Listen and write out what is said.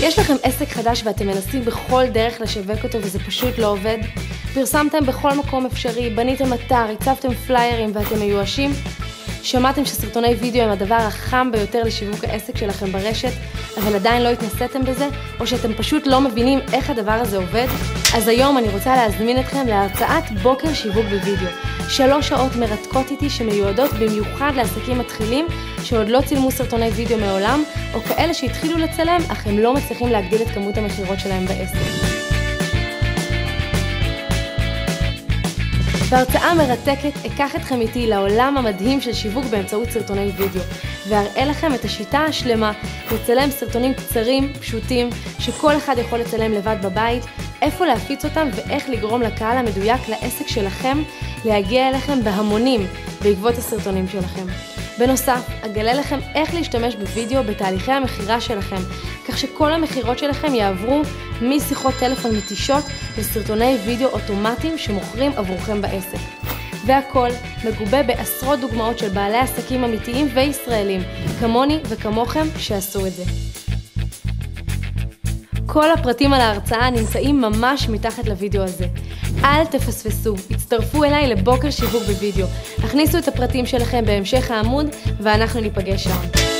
יש לכם עסק חדש ואתם מנסים בכל דרך לשווק אותו וזה פשוט לא עובד? פרסמתם בכל מקום אפשרי, בניתם אתר, הצבתם פליירים ואתם מיואשים? שמעתם שסרטוני וידאו הם הדבר החם ביותר לשיווק העסק שלכם ברשת, אבל עדיין לא התנסיתם בזה, או שאתם פשוט לא מבינים איך הדבר הזה עובד? אז היום אני רוצה להזמין אתכם להרצאת בוקר שיווק בווידאו. שלוש שעות מרתקות איתי שמיועדות במיוחד לעסקים מתחילים שעוד לא צילמו סרטוני וידאו מעולם, או כאלה שהתחילו לצלם אך הם לא מצליחים להגדיל את כמות המכירות שלהם בעסק. בהרצאה מרתקת אקח אתכם איתי לעולם המדהים של שיווק באמצעות סרטוני וידאו, ואראה לכם את השיטה השלמה לצלם סרטונים קצרים, פשוטים, שכל אחד יכול לצלם לבד בבית, איפה להפיץ אותם ואיך לגרום לקהל המדויק לעסק שלכם להגיע אליכם בהמונים בעקבות הסרטונים שלכם. בנוסף, אגלה לכם איך להשתמש בווידאו בתהליכי המכירה שלכם, כך שכל המכירות שלכם יעברו משיחות טלפון מתישות לסרטוני וידאו אוטומטיים שמוכרים עבורכם בעסק. והכל מגובה בעשרות דוגמאות של בעלי עסקים אמיתיים וישראלים, כמוני וכמוכם, שעשו את זה. כל הפרטים על ההרצאה נמצאים ממש מתחת לוידאו הזה. אל תפספסו, הצטרפו אליי לבוקר שיווק בווידאו. הכניסו את הפרטים שלכם בהמשך העמוד ואנחנו ניפגש שם.